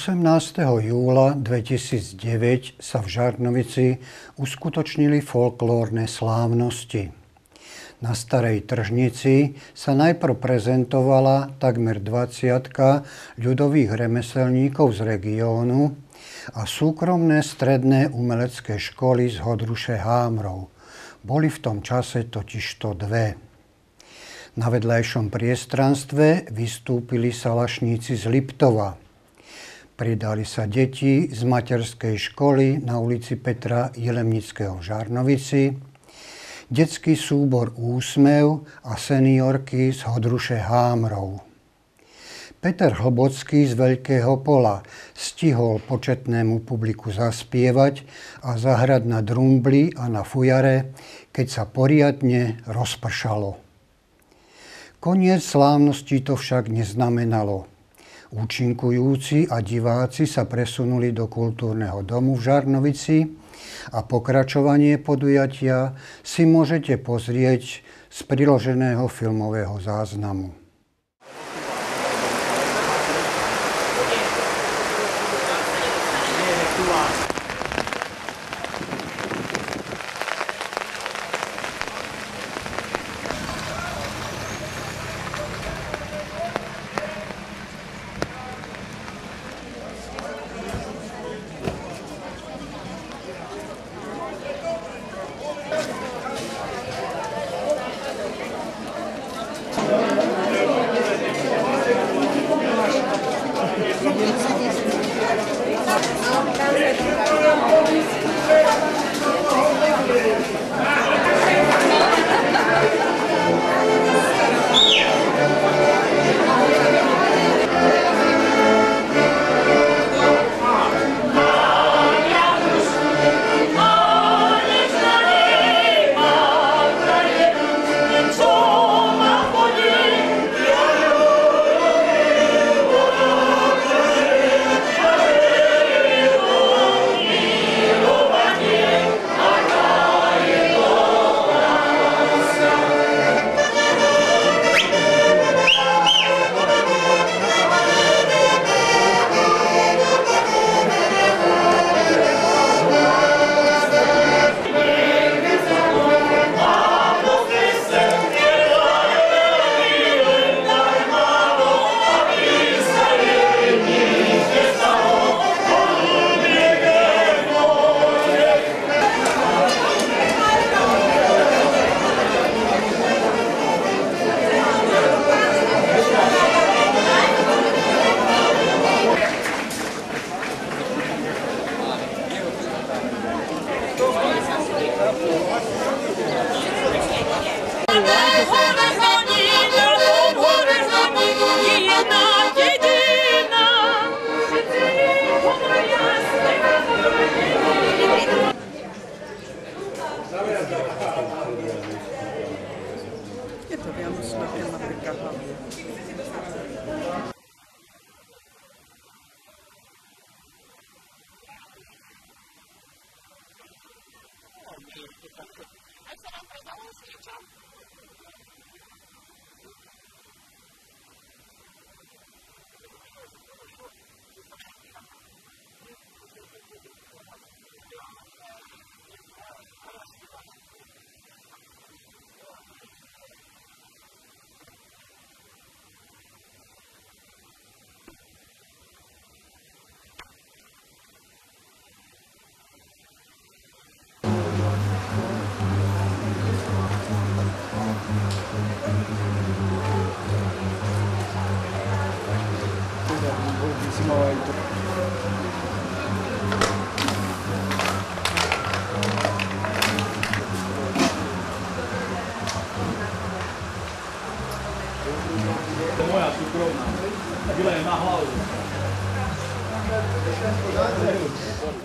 18. júla 2009 sa v Žarnovici uskutočnili folklórne slávnosti. Na Starej tržnici sa najprv prezentovala takmer 20 ľudových remeselníkov z regiónu a súkromné stredné umelecké školy z Hodruše Hámrov. Boli v tom čase totižto dve. Na vedľajšom priestranstve vystúpili salašníci z Liptova – Pridali sa deti z materskej školy na ulici Petra Jelemnického v Žarnovici, detský súbor Úsmev a seniorky z Hodruše Hámrov. Peter Hlbocký z Veľkého pola stihol početnému publiku zaspievať a zahrať na drumbli a na fujare, keď sa poriadne rozpršalo. Koniec slávnosti to však neznamenalo. Účinkujúci a diváci sa presunuli do kultúrneho domu v Žarnovici a pokračovanie podujatia si môžete pozrieť z priloženého filmového záznamu.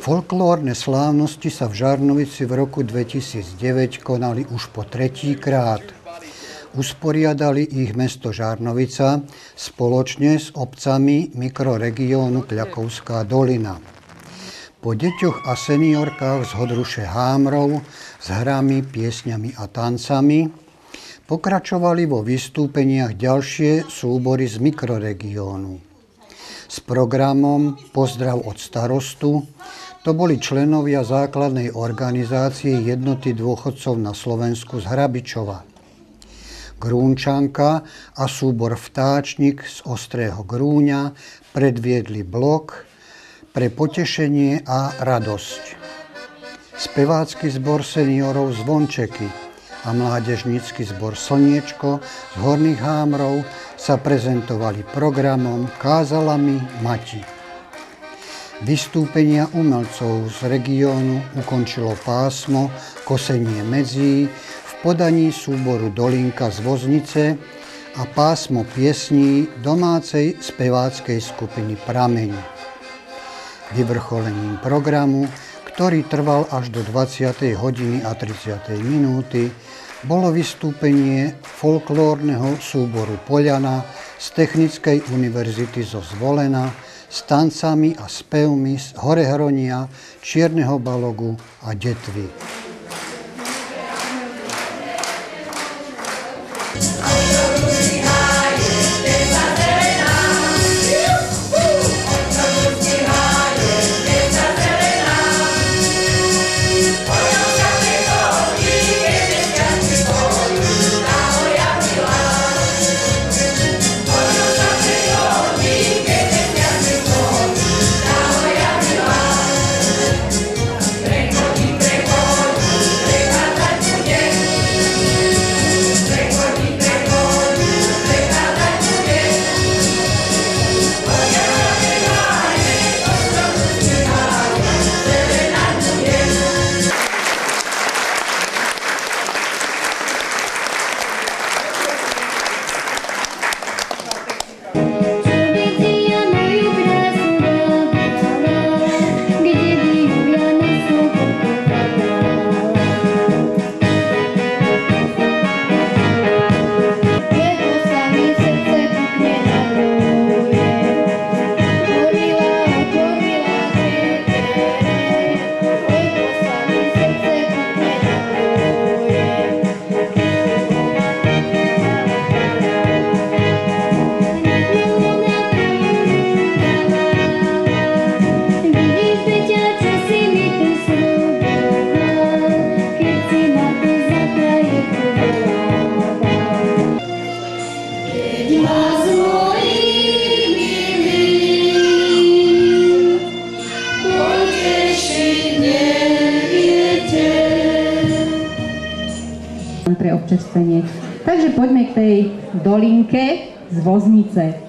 Folklórne slávnosti sa v Žarnovici v roku 2009 konali už po tretí krát. Usporiadali ich mesto Žarnovica spoločne s obcami mikroregiónu Kľakovská dolina. Po deťoch a seniorkách z Hodruše Hámrov s hrami, piesňami a tancami pokračovali vo vystúpeniach ďalšie súbory z mikroregiónu. s programom Pozdrav od starostu. To boli členovia základnej organizácie Jednoty dôchodcov na Slovensku z Hrabičova. Grúnčanka a súbor Vtáčnik z Ostrého Grúňa predviedli blok pre potešenie a radosť. Spevácky zbor seniorov Zvončeky a mládežnícky zbor Slniečko z Horných Hámrov sa prezentovali programom Kázalami Mati. Vystúpenia umelcov z regiónu ukončilo pásmo Kosenie medzí podaní súboru Dolinka z Voznice a pásmo piesní domácej speváckej skupiny Prameň. Vyvrcholením programu, ktorý trval až do 20. hodiny a 30. minúty, bolo vystúpenie folklórneho súboru Poľana z Technickej univerzity zo Zvolena s tancami a spevmi z Horehronia, Čierneho balogu a Detvy. Tej dolinke z Voznice.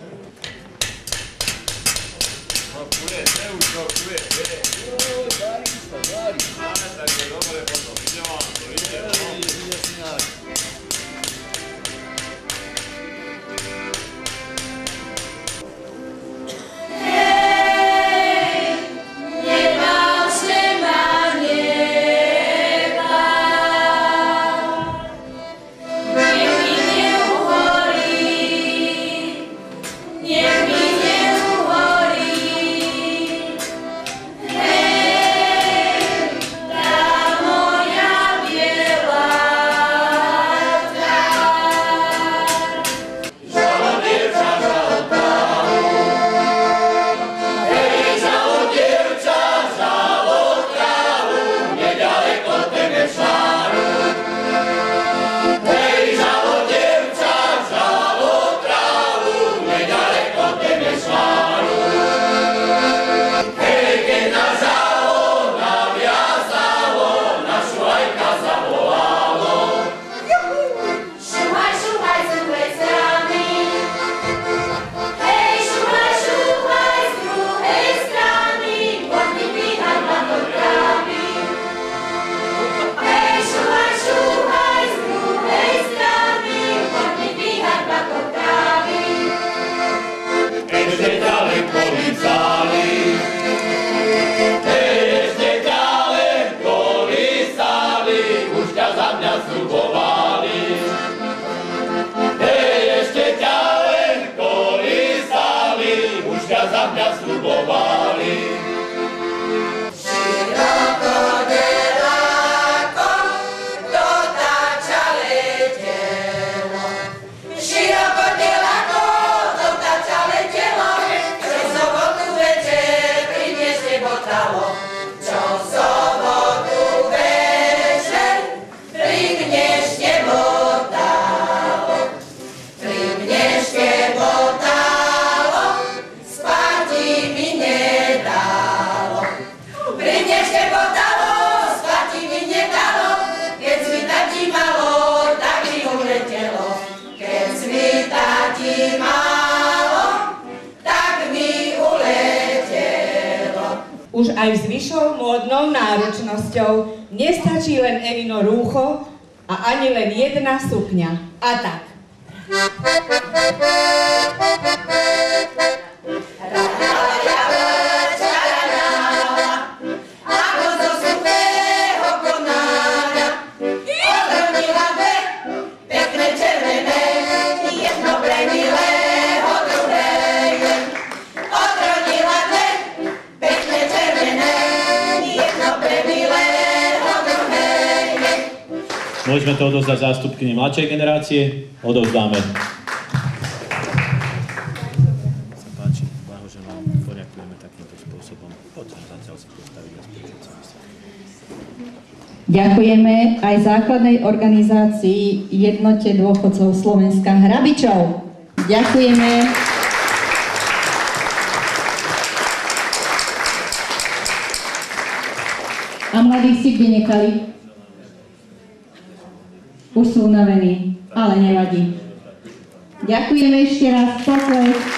Aj zvyšou módnou náročnosťou nestačí len Evino rúcho a ani len jedna sukňa. A tak. Môžeme to odozdať zástupkyni mladšej generácie. Odovzdáme. Sa páči, blahoželám, poďakujeme takýmto spôsobom. Poďme zatiaľ sa postaviť a spýtať sa Ďakujeme aj základnej organizácii Jednote dôchodcov Slovenska Hrabičov. Ďakujeme. A mladých si kde nechali? Unavení, ale nevadí. Ďakujeme ešte raz. Potlesk.